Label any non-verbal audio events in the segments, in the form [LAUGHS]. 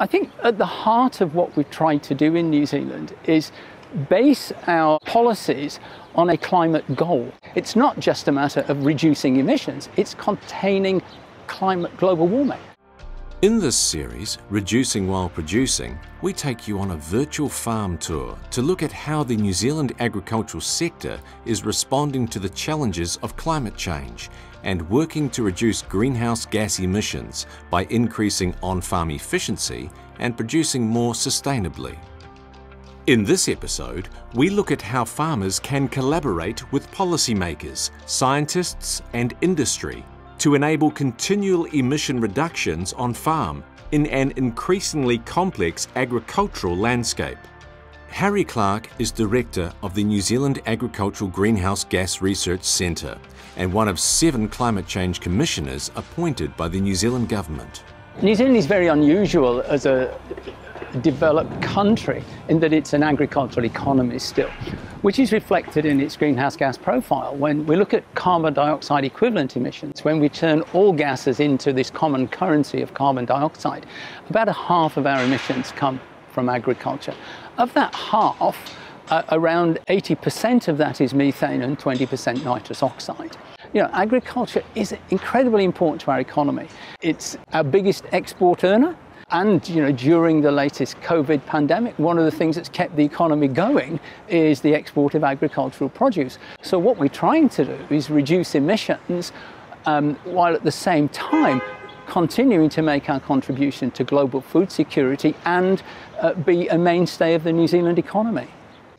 I think at the heart of what we've tried to do in New Zealand is base our policies on a climate goal. It's not just a matter of reducing emissions, it's containing climate global warming. In this series, Reducing While Producing, we take you on a virtual farm tour to look at how the New Zealand agricultural sector is responding to the challenges of climate change and working to reduce greenhouse gas emissions by increasing on-farm efficiency and producing more sustainably. In this episode, we look at how farmers can collaborate with policymakers, scientists and industry to enable continual emission reductions on farm in an increasingly complex agricultural landscape. Harry Clark is Director of the New Zealand Agricultural Greenhouse Gas Research Centre and one of seven climate change commissioners appointed by the New Zealand Government. New Zealand is very unusual as a developed country in that it's an agricultural economy still, which is reflected in its greenhouse gas profile. When we look at carbon dioxide equivalent emissions, when we turn all gases into this common currency of carbon dioxide, about a half of our emissions come from agriculture. Of that half, uh, around 80% of that is methane and 20% nitrous oxide. You know, agriculture is incredibly important to our economy. It's our biggest export earner. And you know, during the latest COVID pandemic, one of the things that's kept the economy going is the export of agricultural produce. So what we're trying to do is reduce emissions um, while at the same time continuing to make our contribution to global food security and uh, be a mainstay of the New Zealand economy.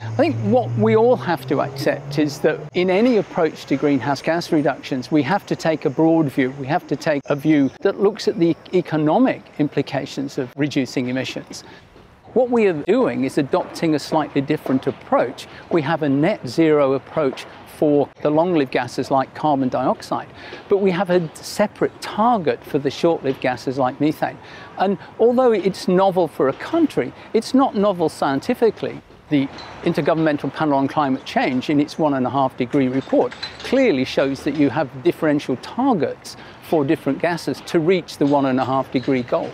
I think what we all have to accept is that in any approach to greenhouse gas reductions, we have to take a broad view. We have to take a view that looks at the economic implications of reducing emissions. What we are doing is adopting a slightly different approach. We have a net zero approach for the long-lived gases like carbon dioxide, but we have a separate target for the short-lived gases like methane. And although it's novel for a country, it's not novel scientifically the Intergovernmental Panel on Climate Change, in its one and a half degree report, clearly shows that you have differential targets for different gases to reach the one and a half degree goal.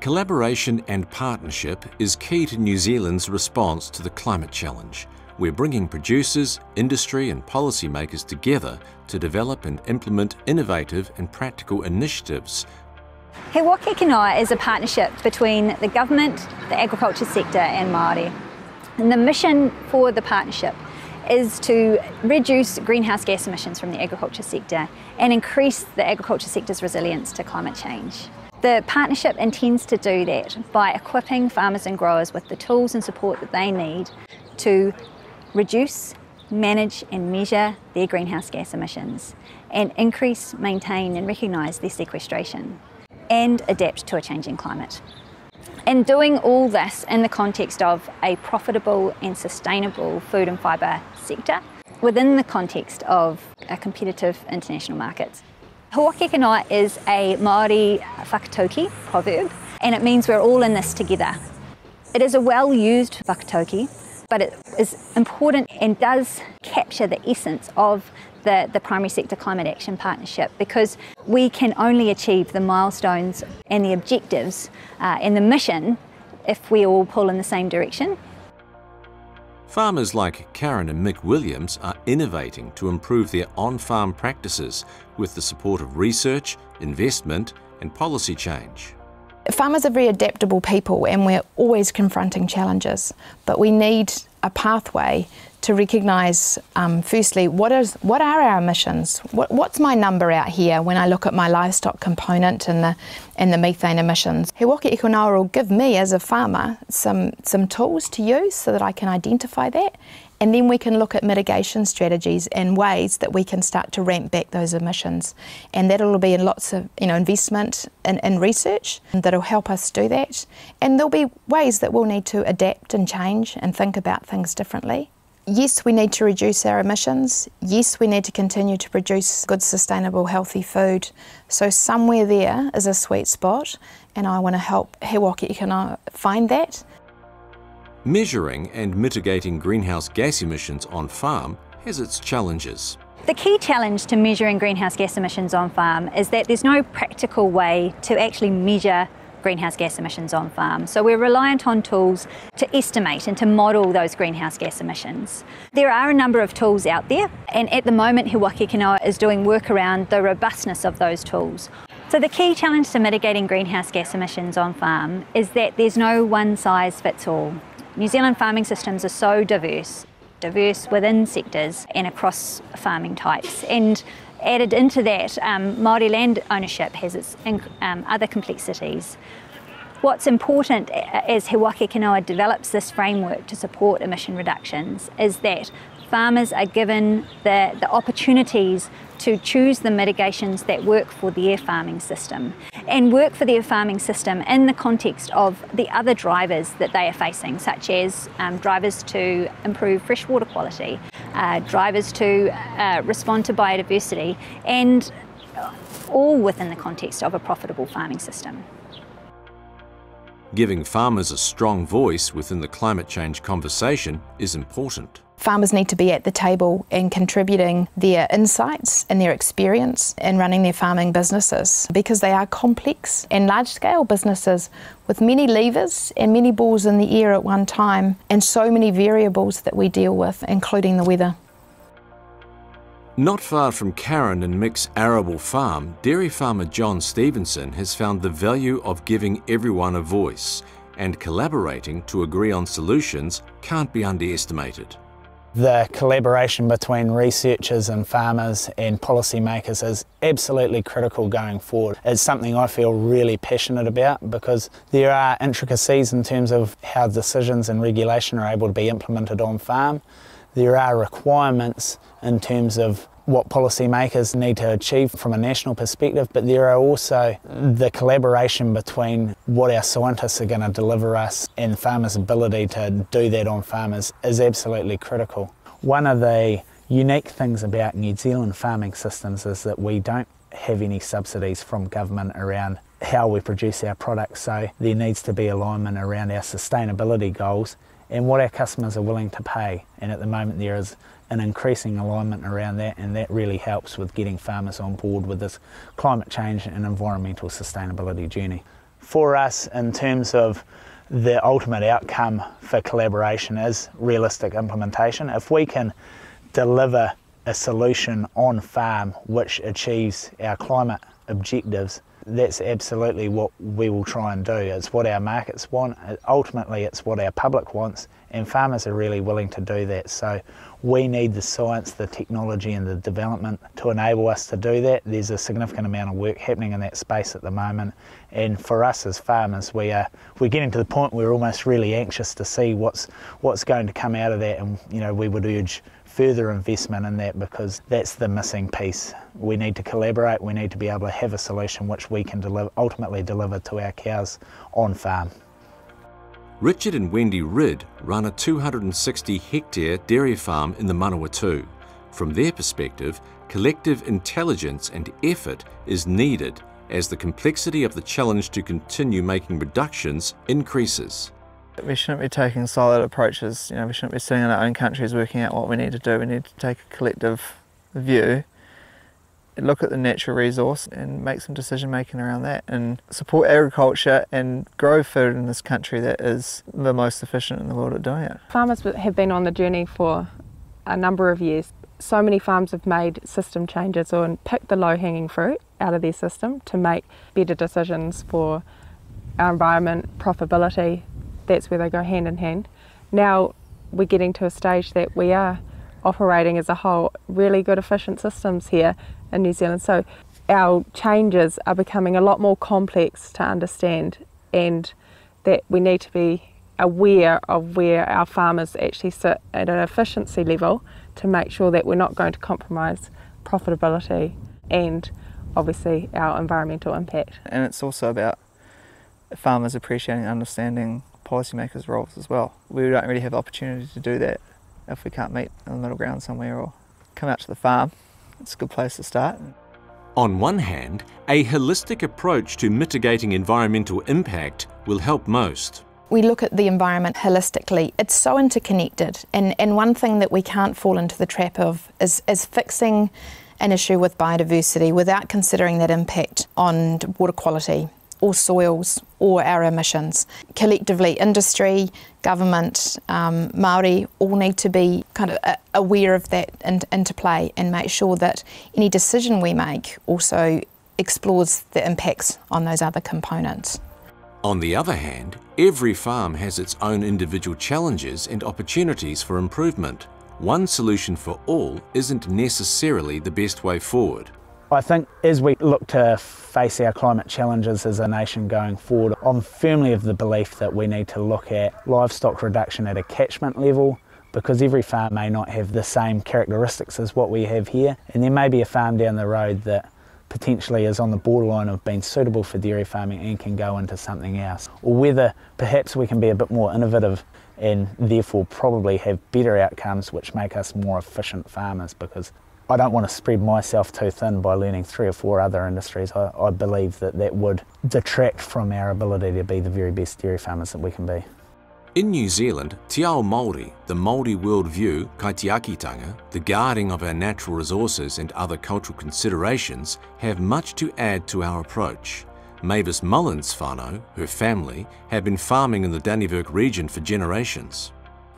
Collaboration and partnership is key to New Zealand's response to the climate challenge. We're bringing producers, industry and policymakers together to develop and implement innovative and practical initiatives He Waka Eke is a partnership between the government, the agriculture sector and Māori. And the mission for the partnership is to reduce greenhouse gas emissions from the agriculture sector and increase the agriculture sector's resilience to climate change. The partnership intends to do that by equipping farmers and growers with the tools and support that they need to reduce, manage and measure their greenhouse gas emissions and increase, maintain and recognise their sequestration and adapt to a changing climate. And doing all this in the context of a profitable and sustainable food and fibre sector within the context of a competitive international market. Eke Noa is a Māori whakatauki proverb and it means we're all in this together. It is a well used whakatauki but it is important and does capture the essence of the, the Primary Sector Climate Action Partnership because we can only achieve the milestones and the objectives uh, and the mission if we all pull in the same direction. Farmers like Karen and Mick Williams are innovating to improve their on-farm practices with the support of research, investment and policy change. Farmers are very adaptable people and we're always confronting challenges, but we need a pathway to recognise, um, firstly, what is what are our emissions? What, what's my number out here when I look at my livestock component and the and the methane emissions? He Noa will give me as a farmer some some tools to use so that I can identify that and then we can look at mitigation strategies and ways that we can start to ramp back those emissions. And that'll be in lots of you know investment in, in research that'll help us do that. And there'll be ways that we'll need to adapt and change and think about things differently. Yes, we need to reduce our emissions. Yes, we need to continue to produce good, sustainable, healthy food. So somewhere there is a sweet spot, and I want to help He Waka Eke find that Measuring and mitigating greenhouse gas emissions on farm has its challenges. The key challenge to measuring greenhouse gas emissions on farm is that there's no practical way to actually measure greenhouse gas emissions on farm. So we're reliant on tools to estimate and to model those greenhouse gas emissions. There are a number of tools out there, and at the moment, He Waka Eke Noa is doing work around the robustness of those tools. So the key challenge to mitigating greenhouse gas emissions on farm is that there's no one size fits all. New Zealand farming systems are so diverse, diverse within sectors and across farming types. And added into that, um, Māori land ownership has its um, other complexities. What's important as He Waka Eke Noa develops this framework to support emission reductions is that farmers are given the, the opportunities to choose the mitigations that work for their farming system and work for their farming system in the context of the other drivers that they are facing, such as um, drivers to improve freshwater quality, uh, drivers to uh, respond to biodiversity, and all within the context of a profitable farming system. Giving farmers a strong voice within the climate change conversation is important. Farmers need to be at the table and contributing their insights and their experience in running their farming businesses because they are complex and large scale businesses with many levers and many balls in the air at one time and so many variables that we deal with, including the weather. Not far from Karen and Mick's arable farm, dairy farmer John Stevenson has found the value of giving everyone a voice and collaborating to agree on solutions can't be underestimated. The collaboration between researchers and farmers and policymakers is absolutely critical going forward. It's something I feel really passionate about because there are intricacies in terms of how decisions and regulation are able to be implemented on farm. There are requirements in terms of what policymakers need to achieve from a national perspective, but there are also the collaboration between what our scientists are going to deliver us and farmers' ability to do that on farmers is absolutely critical. One of the unique things about New Zealand farming systems is that we don't have any subsidies from government around how we produce our products, so there needs to be alignment around our sustainability goals and what our customers are willing to pay. And at the moment, there is an increasing alignment around that, and that really helps with getting farmers on board with this climate change and environmental sustainability journey. For us, in terms of the ultimate outcome for collaboration is realistic implementation. If we can deliver a solution on farm which achieves our climate objectives, that's absolutely what we will try and do. It's what our markets want. Ultimately, it's what our public wants, and farmers are really willing to do that. So we need the science, the technology, and the development to enable us to do that. There's a significant amount of work happening in that space at the moment, and for us as farmers, we are we're getting to the point where we're almost really anxious to see what's what's going to come out of that, and you know we would urge further investment in that because that's the missing piece. We need to collaborate, we need to be able to have a solution which we can deliver, ultimately deliver to our cows on farm. Richard and Wendy Ridd run a 260 hectare dairy farm in the Manawatu. From their perspective, collective intelligence and effort is needed as the complexity of the challenge to continue making reductions increases. We shouldn't be taking siloed approaches. You know, we shouldn't be sitting in our own countries working out what we need to do. We need to take a collective view, look at the natural resource, and make some decision making around that, and support agriculture and grow food in this country that is the most efficient in the world at doing it. Farmers have been on the journey for a number of years. So many farms have made system changes or picked the low hanging fruit out of their system to make better decisions for our environment, profitability, that's where they go hand in hand. Now we're getting to a stage that we are operating as a whole really good efficient systems here in New Zealand. So our changes are becoming a lot more complex to understand and that we need to be aware of where our farmers actually sit at an efficiency level to make sure that we're not going to compromise profitability and obviously our environmental impact. And it's also about farmers appreciating and understanding policymakers' roles as well. We don't really have the opportunity to do that if we can't meet in the middle ground somewhere or come out to the farm. It's a good place to start. On one hand, a holistic approach to mitigating environmental impact will help most. We look at the environment holistically. It's so interconnected, and, and one thing that we can't fall into the trap of is, is fixing an issue with biodiversity without considering that impact on water quality or soils or our emissions. Collectively, industry, government, um, Māori all need to be kind of aware of that in, interplay and make sure that any decision we make also explores the impacts on those other components. On the other hand, every farm has its own individual challenges and opportunities for improvement. One solution for all isn't necessarily the best way forward. I think as we look to face our climate challenges as a nation going forward, I'm firmly of the belief that we need to look at livestock reduction at a catchment level because every farm may not have the same characteristics as what we have here, and there may be a farm down the road that potentially is on the borderline of being suitable for dairy farming and can go into something else, or whether perhaps we can be a bit more innovative and therefore probably have better outcomes which make us more efficient farmers because I don't want to spread myself too thin by learning three or four other industries. I, I, believe that that would detract from our ability to be the very best dairy farmers that we can be. In New Zealand, Te Ao Māori, the Māori worldview, kaitiakitanga, the guarding of our natural resources and other cultural considerations have much to add to our approach. Mavis Mullins whānau, her family, have been farming in the Dannevirke region for generations.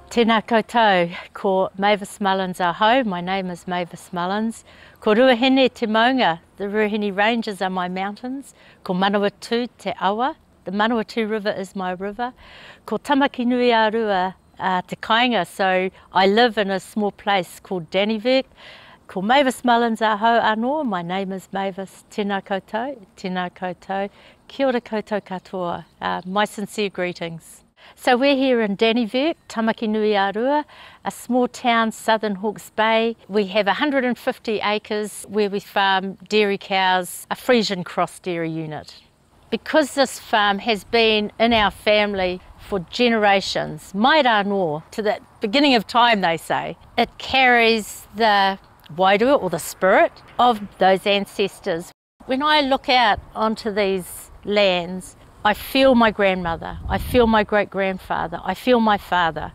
Tēnā koutou, ko Mavis Mullins home. my name is Mavis Mullins. Ko Ruahine te maunga, the Ruahine Ranges are my mountains. Ko Manawatu te awa, the Manawatu River is my river. Ko Tamaki Nui a Rua uh, te kainga, so I live in a small place called Dannyvik. Ko Mavis Mullins aho anō, my name is Mavis. Tēnā koutou, tēnā koutou. Kia ora koutou katoa. Uh, my sincere greetings. So we're here in Dannevirke, Tamaki Nui a a small town, southern Hawke's Bay. We have 150 acres where we farm dairy cows, a Friesian cross dairy unit. Because this farm has been in our family for generations, mai no, to the beginning of time they say, it carries the wairua or the spirit of those ancestors. When I look out onto these lands, I feel my grandmother, I feel my great grandfather, I feel my father.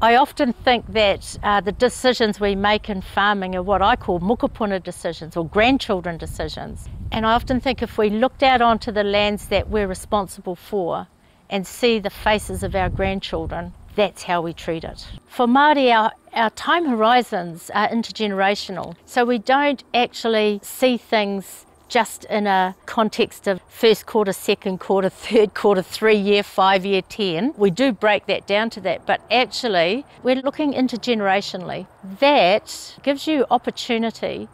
I often think that uh, the decisions we make in farming are what I call mokopuna decisions or grandchildren decisions. And I often think if we looked out onto the lands that we're responsible for and see the faces of our grandchildren, that's how we treat it. For Māori, our, our time horizons are intergenerational, so we don't actually see things just in a context of first quarter, second quarter, [LAUGHS] third quarter, three year, five year, ten. We do break that down to that, but actually we're looking intergenerationally. That gives you opportunity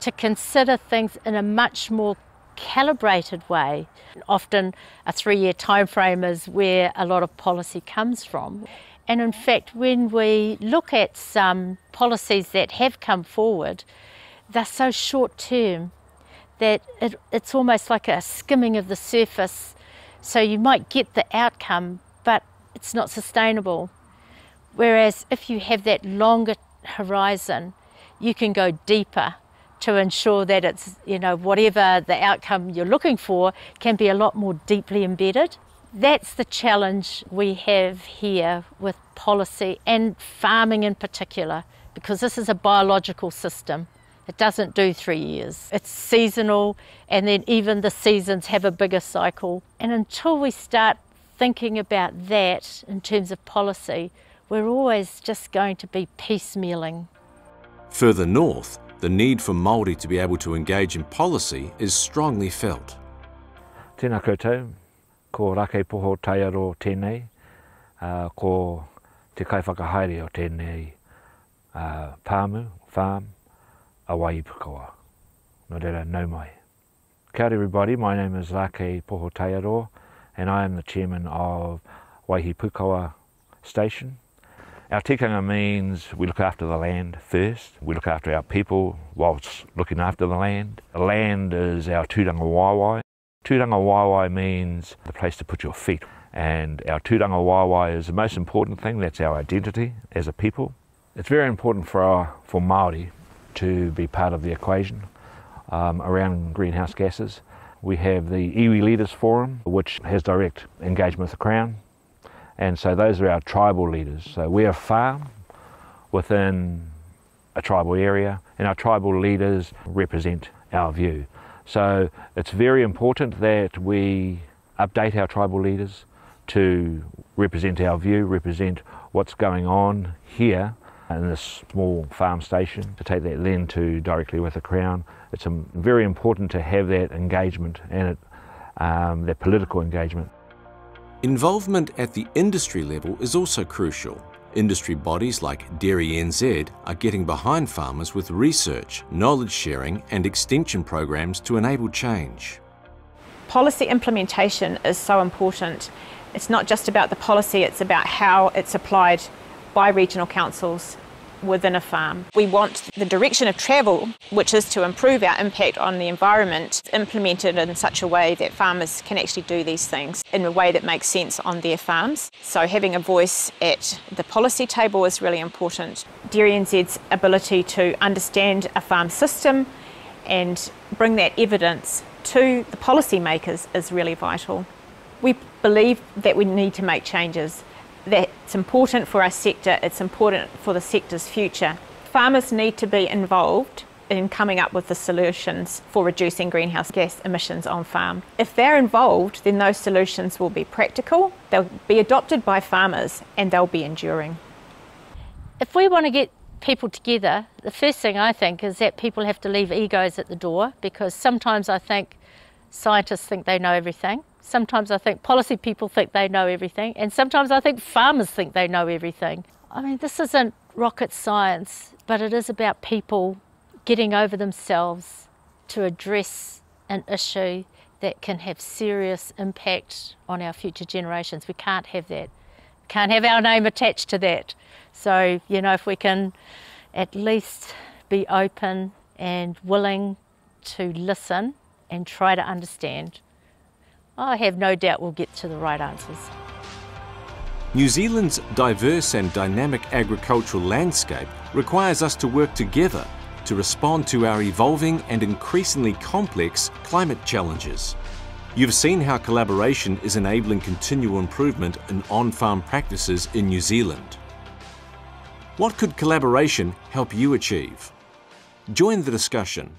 to consider things in a much more calibrated way. Often a three year time frame is where a lot of policy comes from. And in fact, when we look at some policies that have come forward, they're so short term that it, it's almost like a skimming of the surface. So you might get the outcome, but it's not sustainable. Whereas if you have that longer horizon, you can go deeper to ensure that it's, you know, whatever the outcome you're looking for can be a lot more deeply embedded. That's the challenge we have here with policy and farming in particular, because this is a biological system. It doesn't do three years. It's seasonal, and then even the seasons have a bigger cycle. And until we start thinking about that in terms of policy, we're always just going to be piecemealing. Further north, the need for Māori to be able to engage in policy is strongly felt. Tēnā koutou, ko rake poho taiaro tēnei, uh, ko te kaiwhakahaere o tēnei uh, pāmu, farm, a Waipukawa. No reira, no mai. Kia everybody, my name is Lake Poho Taiaroa and I am the chairman of Waihi Pukawa Station. Our tikanga means we look after the land first, we look after our people whilst looking after the land. The land is our tūrangawaewae. Tūranga waiwai means the place to put your feet and our tūrangawaewae is the most important thing, that's our identity as a people. It's very important for, our, for Māori to be part of the equation um, around greenhouse gases. We have the Iwi Leaders Forum, which has direct engagement with the Crown. And so those are our tribal leaders. So we're a farm within a tribal area, and our tribal leaders represent our view. So it's very important that we update our tribal leaders to represent our view, represent what's going on here in this small farm station, to take that then to directly with the Crown. It's very important to have that engagement and it, um, that political engagement. Involvement at the industry level is also crucial. Industry bodies like Dairy NZ are getting behind farmers with research, knowledge sharing and extension programs to enable change. Policy implementation is so important. It's not just about the policy, it's about how it's applied by regional councils within a farm. We want the direction of travel, which is to improve our impact on the environment, implemented in such a way that farmers can actually do these things in a way that makes sense on their farms. So having a voice at the policy table is really important. Dairy NZ's ability to understand a farm system and bring that evidence to the policymakers is really vital. We believe that we need to make changes that's important for our sector, it's important for the sector's future. Farmers need to be involved in coming up with the solutions for reducing greenhouse gas emissions on farm. If they're involved, then those solutions will be practical, they'll be adopted by farmers, and they'll be enduring. If we want to get people together, the first thing I think is that people have to leave egos at the door because sometimes I think scientists think they know everything Sometimes I think policy people think they know everything, and sometimes I think farmers think they know everything. I mean, this isn't rocket science, but it is about people getting over themselves to address an issue that can have serious impact on our future generations. We can't have that. We can't have our name attached to that. So, you know, if we can at least be open and willing to listen and try to understand I have no doubt we'll get to the right answers. New Zealand's diverse and dynamic agricultural landscape requires us to work together to respond to our evolving and increasingly complex climate challenges. You've seen how collaboration is enabling continual improvement in on-farm practices in New Zealand. What could collaboration help you achieve? Join the discussion